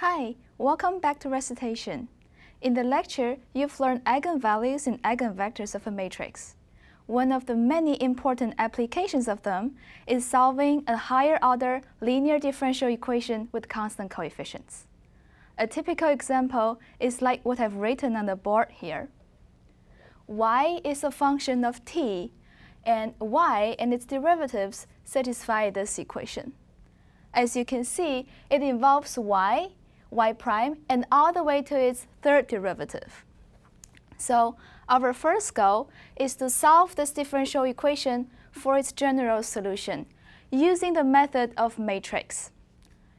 Hi, welcome back to recitation. In the lecture, you've learned eigenvalues and eigenvectors of a matrix. One of the many important applications of them is solving a higher order linear differential equation with constant coefficients. A typical example is like what I've written on the board here. y is a function of t, and y and its derivatives satisfy this equation. As you can see, it involves y, y prime, and all the way to its third derivative. So our first goal is to solve this differential equation for its general solution using the method of matrix.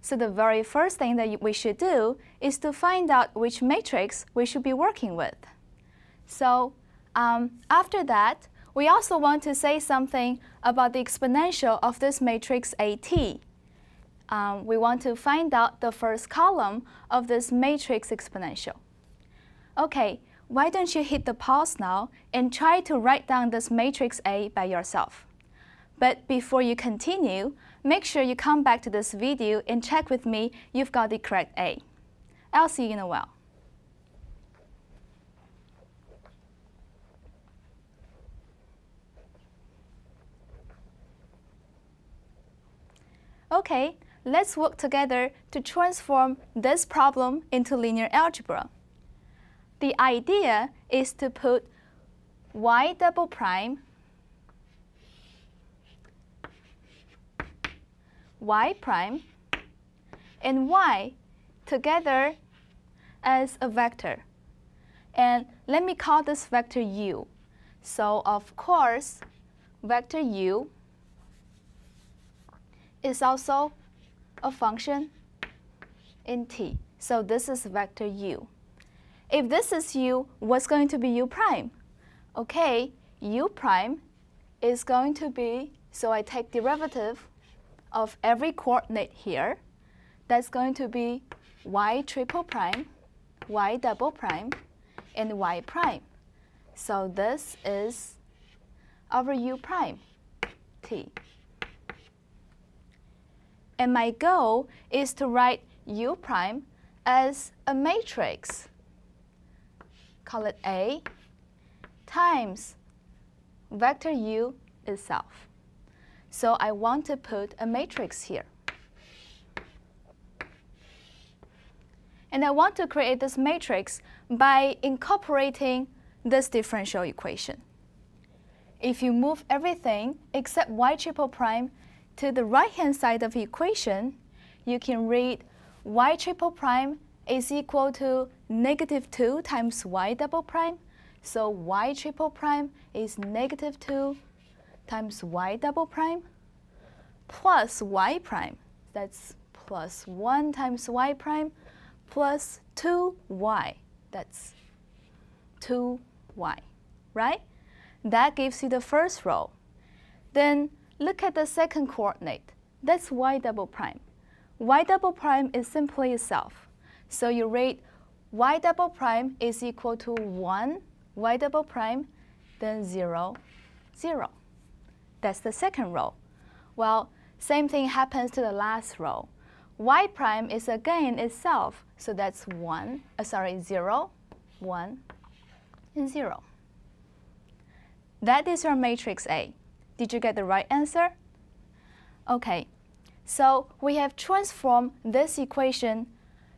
So the very first thing that we should do is to find out which matrix we should be working with. So um, after that, we also want to say something about the exponential of this matrix AT. Um, we want to find out the first column of this matrix exponential. Okay, why don't you hit the pause now and try to write down this matrix A by yourself. But before you continue, make sure you come back to this video and check with me you've got the correct A. I'll see you in a while. Okay, let's work together to transform this problem into linear algebra. The idea is to put y double prime y prime and y together as a vector. And let me call this vector u. So of course, vector u is also a function in t. So this is vector u. If this is u, what's going to be u prime? Okay, u prime is going to be, so I take derivative of every coordinate here. That's going to be y triple prime, y double prime, and y prime. So this is our u prime, t. And my goal is to write u prime as a matrix. Call it A times vector u itself. So I want to put a matrix here. And I want to create this matrix by incorporating this differential equation. If you move everything except y triple prime to the right-hand side of the equation, you can read y triple prime is equal to negative 2 times y double prime. So y triple prime is negative 2 times y double prime plus y prime. That's plus 1 times y prime plus 2y. That's 2y, right? That gives you the first row. Then look at the second coordinate. That's y double prime. y double prime is simply itself. So you rate y double prime is equal to 1, y double prime, then 0, 0. That's the second row. Well, same thing happens to the last row. y prime is again itself, so that's 1, uh, sorry, 0, 1, and 0. That is your matrix A. Did you get the right answer? Okay, so we have transformed this equation,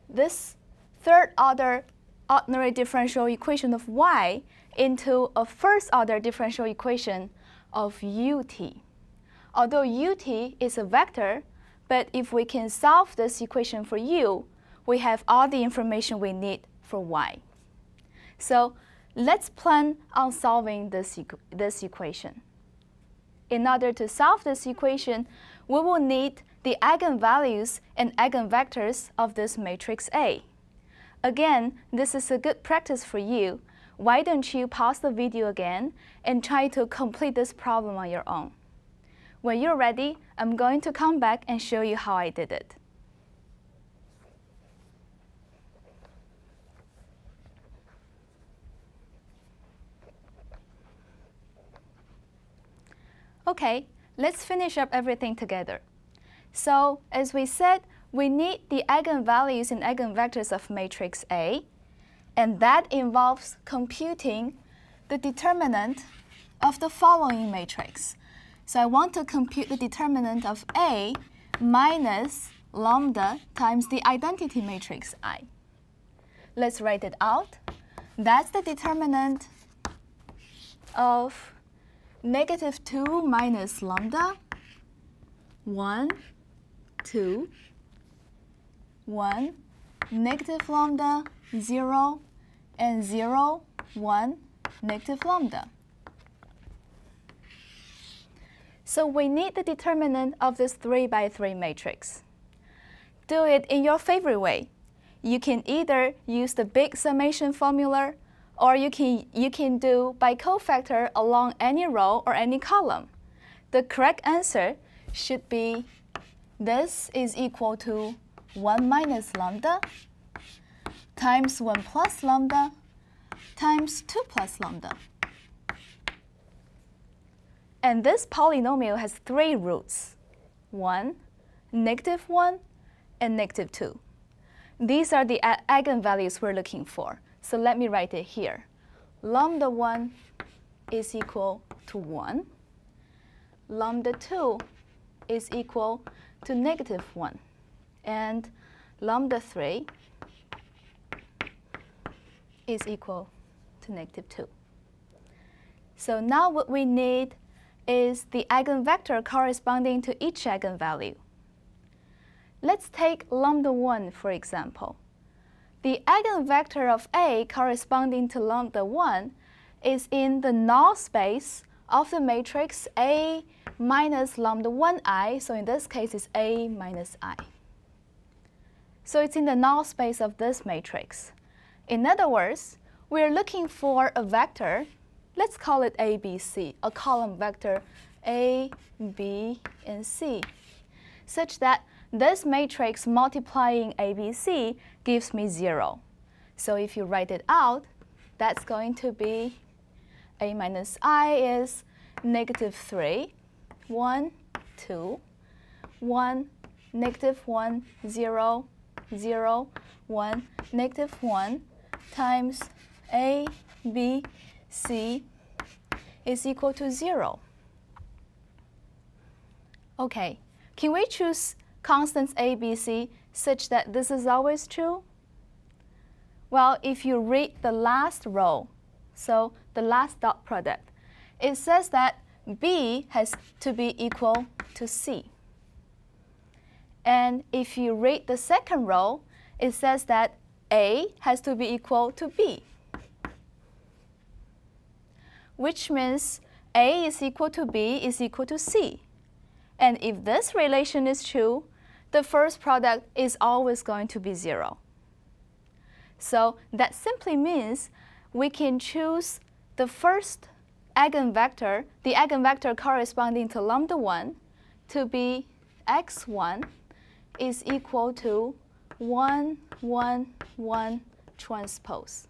this third order ordinary differential equation of y into a first order differential equation of ut. Although ut is a vector, but if we can solve this equation for u, we have all the information we need for y. So let's plan on solving this, equ this equation. In order to solve this equation, we will need the eigenvalues and eigenvectors of this matrix A. Again, this is a good practice for you. Why don't you pause the video again and try to complete this problem on your own. When you're ready, I'm going to come back and show you how I did it. Okay, let's finish up everything together. So, as we said, we need the eigenvalues and eigenvectors of matrix A, and that involves computing the determinant of the following matrix. So I want to compute the determinant of A minus lambda times the identity matrix I. Let's write it out. That's the determinant of negative 2 minus lambda, 1, 2, 1, negative lambda, 0, and 0, 1, negative lambda. So we need the determinant of this 3 by 3 matrix. Do it in your favorite way. You can either use the big summation formula or you can, you can do by cofactor along any row or any column. The correct answer should be this is equal to 1 minus lambda times 1 plus lambda times 2 plus lambda. And this polynomial has three roots, 1, negative 1, and negative 2. These are the eigenvalues we're looking for. So let me write it here. Lambda 1 is equal to 1. Lambda 2 is equal to negative 1. And lambda 3 is equal to negative 2. So now what we need is the eigenvector corresponding to each eigenvalue. Let's take lambda 1 for example. The eigenvector of A corresponding to lambda 1 is in the null space of the matrix A minus lambda 1i, so in this case it's A minus i. So it's in the null space of this matrix. In other words, we're looking for a vector, let's call it A, B, C, a column vector A, B, and C, such that this matrix multiplying ABC gives me 0. So if you write it out, that's going to be A minus I is negative 3, 1, 2, 1, negative 1, 0, 0, 1, negative 1 times A, B, C is equal to 0. Okay, can we choose constants a, b, c such that this is always true? Well, if you read the last row, so the last dot product, it says that b has to be equal to c. And if you read the second row, it says that a has to be equal to b, which means a is equal to b is equal to c. And if this relation is true, the first product is always going to be 0. So that simply means we can choose the first eigenvector, the eigenvector corresponding to lambda 1, to be x1 is equal to 1, 1, 1 transpose.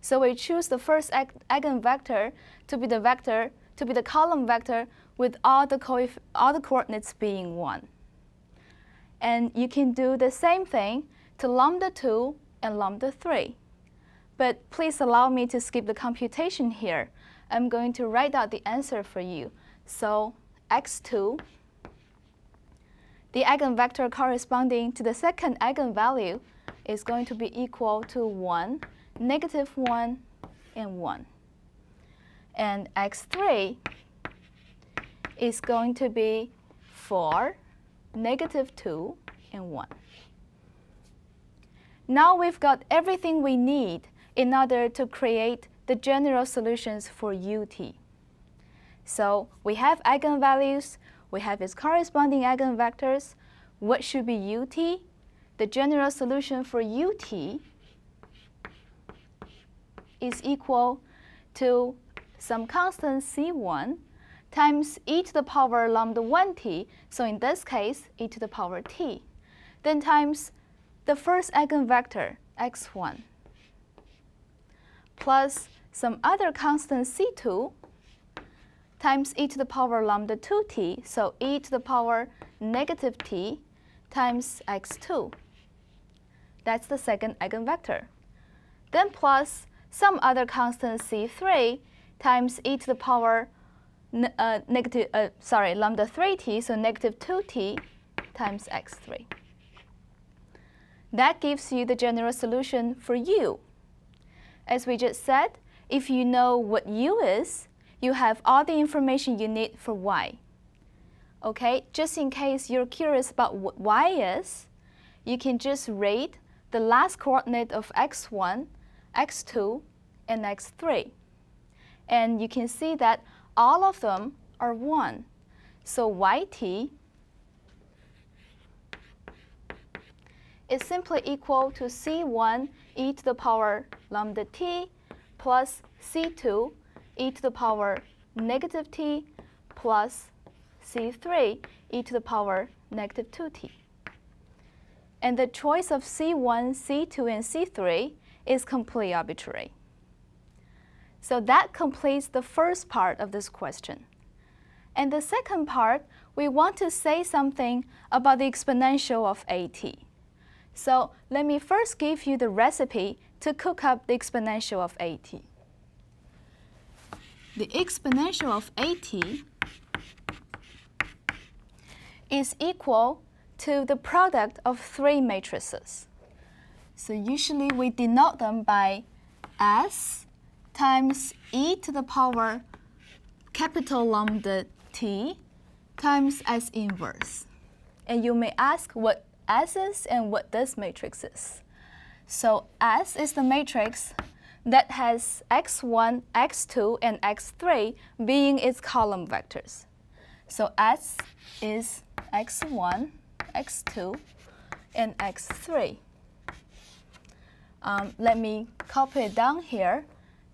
So we choose the first eigenvector to be the vector, to be the column vector with all the, all the coordinates being 1. And you can do the same thing to lambda 2 and lambda 3. But please allow me to skip the computation here. I'm going to write out the answer for you. So x2, the eigenvector corresponding to the second eigenvalue is going to be equal to 1, negative 1, and 1. And x3 is going to be 4, negative 2, and 1. Now we've got everything we need in order to create the general solutions for UT. So we have eigenvalues, we have its corresponding eigenvectors. What should be UT? The general solution for UT is equal to some constant C1 times e to the power lambda 1t, so in this case, e to the power t, then times the first eigenvector, x1, plus some other constant c2 times e to the power lambda 2t, so e to the power negative t, times x2. That's the second eigenvector. Then plus some other constant c3 times e to the power uh, negative, uh, sorry, lambda 3t, so negative 2t times x3. That gives you the general solution for u. As we just said, if you know what u is, you have all the information you need for y. Okay, just in case you're curious about what y is, you can just rate the last coordinate of x1, x2, and x3. And you can see that all of them are 1. So yt is simply equal to c1 e to the power lambda t plus c2 e to the power negative t plus c3 e to the power negative 2t. And the choice of c1, c2, and c3 is completely arbitrary. So that completes the first part of this question. And the second part, we want to say something about the exponential of AT. So let me first give you the recipe to cook up the exponential of AT. The exponential of AT is equal to the product of three matrices. So usually we denote them by S times e to the power capital lambda t times S inverse. And you may ask what S is and what this matrix is. So S is the matrix that has x1, x2, and x3 being its column vectors. So S is x1, x2, and x3. Um, let me copy it down here.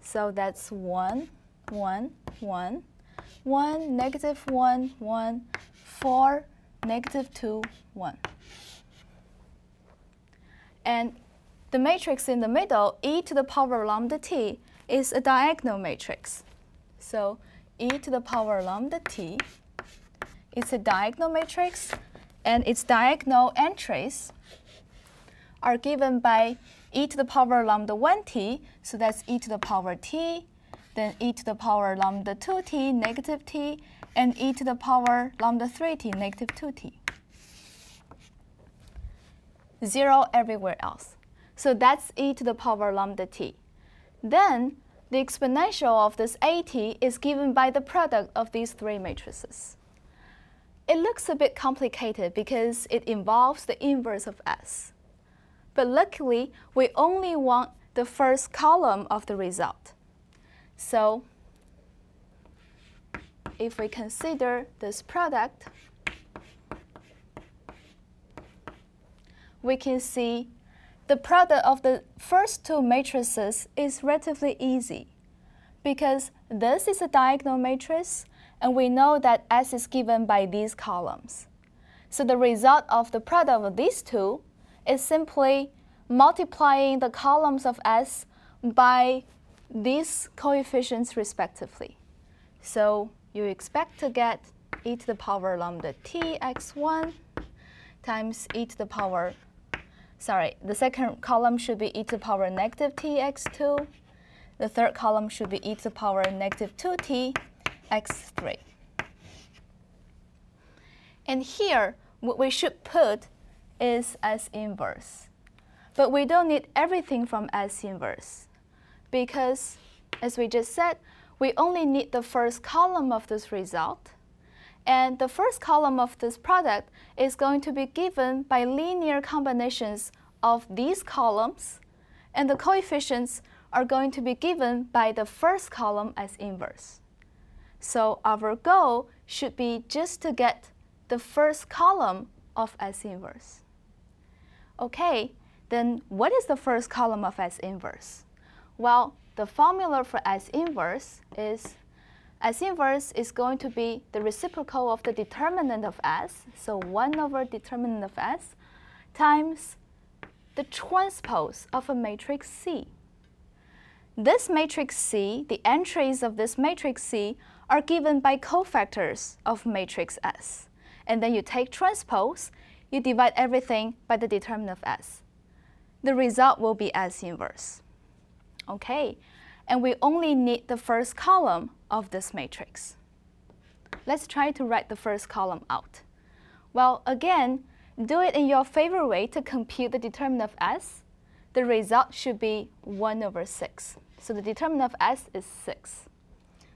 So that's 1, 1, 1, 1, negative 1, 1, 4, negative 2, 1. And the matrix in the middle, e to the power lambda t, is a diagonal matrix. So e to the power lambda t is a diagonal matrix, and its diagonal entries are given by e to the power lambda 1t, so that's e to the power t, then e to the power lambda 2t, negative t, and e to the power lambda 3t, negative 2t. Zero everywhere else. So that's e to the power lambda t. Then the exponential of this at is given by the product of these three matrices. It looks a bit complicated because it involves the inverse of s. But luckily, we only want the first column of the result. So if we consider this product, we can see the product of the first two matrices is relatively easy because this is a diagonal matrix and we know that S is given by these columns. So the result of the product of these two is simply multiplying the columns of S by these coefficients respectively. So you expect to get e to the power lambda t x1 times e to the power, sorry, the second column should be e to the power negative t x2. The third column should be e to the power negative 2t x3. And here, what we should put is S inverse. But we don't need everything from S inverse because, as we just said, we only need the first column of this result. And the first column of this product is going to be given by linear combinations of these columns, and the coefficients are going to be given by the first column as inverse. So our goal should be just to get the first column of S inverse. Okay, then what is the first column of S inverse? Well, the formula for S inverse is S inverse is going to be the reciprocal of the determinant of S, so 1 over determinant of S, times the transpose of a matrix C. This matrix C, the entries of this matrix C, are given by cofactors of matrix S. And then you take transpose, you divide everything by the determinant of S. The result will be S inverse. Okay, and we only need the first column of this matrix. Let's try to write the first column out. Well, again, do it in your favorite way to compute the determinant of S. The result should be 1 over 6. So the determinant of S is 6.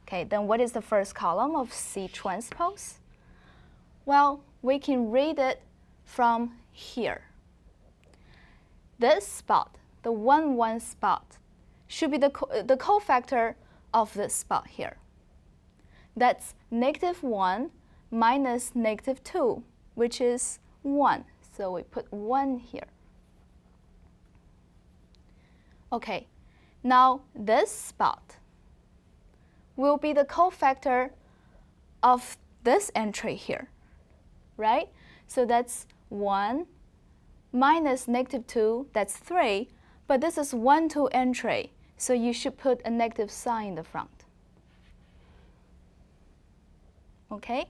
Okay, then what is the first column of C transpose? Well, we can read it from here. This spot, the 1, 1 spot, should be the, co the cofactor of this spot here. That's negative 1 minus negative 2, which is 1. So we put 1 here. Okay, now this spot will be the cofactor of this entry here, right? So that's 1 minus negative 2, that's 3, but this is 1, 2 entry, so you should put a negative sign in the front. Okay?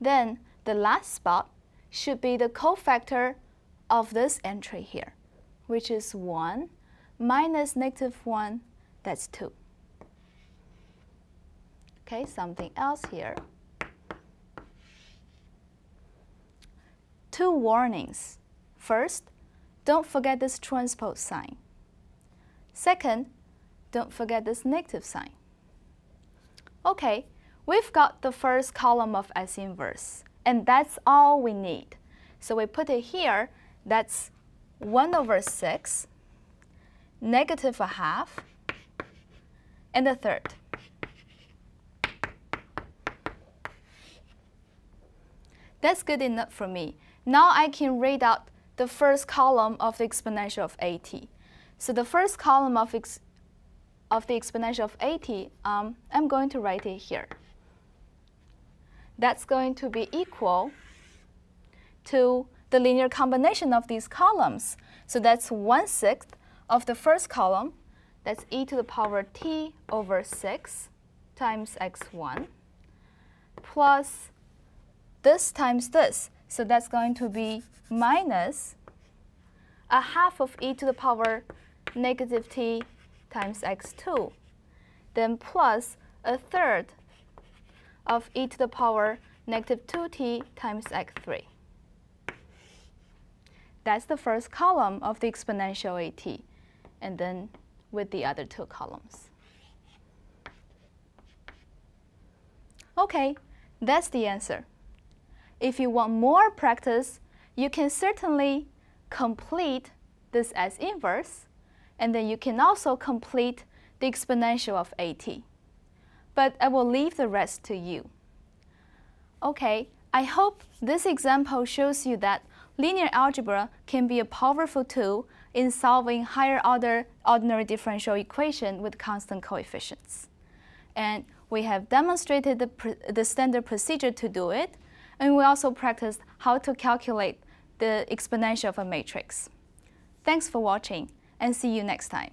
Then the last spot should be the cofactor of this entry here, which is 1 minus negative 1, that's 2. Okay, something else here. Two warnings. First, don't forget this transpose sign. Second, don't forget this negative sign. Okay, we've got the first column of S inverse, and that's all we need. So we put it here, that's 1 over 6, negative a half, and a third. That's good enough for me. Now I can read out the first column of the exponential of at. So the first column of, of the exponential of at, um, I'm going to write it here. That's going to be equal to the linear combination of these columns. So that's 1 sixth of the first column, that's e to the power t over 6 times x1, plus this times this. So that's going to be minus a half of e to the power negative t times x2, then plus a third of e to the power negative 2t times x3. That's the first column of the exponential at, and then with the other two columns. Okay, that's the answer. If you want more practice, you can certainly complete this S inverse, and then you can also complete the exponential of AT. But I will leave the rest to you. Okay, I hope this example shows you that linear algebra can be a powerful tool in solving higher order ordinary differential equation with constant coefficients. And we have demonstrated the, the standard procedure to do it, and we also practiced how to calculate the exponential of a matrix. Thanks for watching and see you next time.